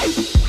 Bye.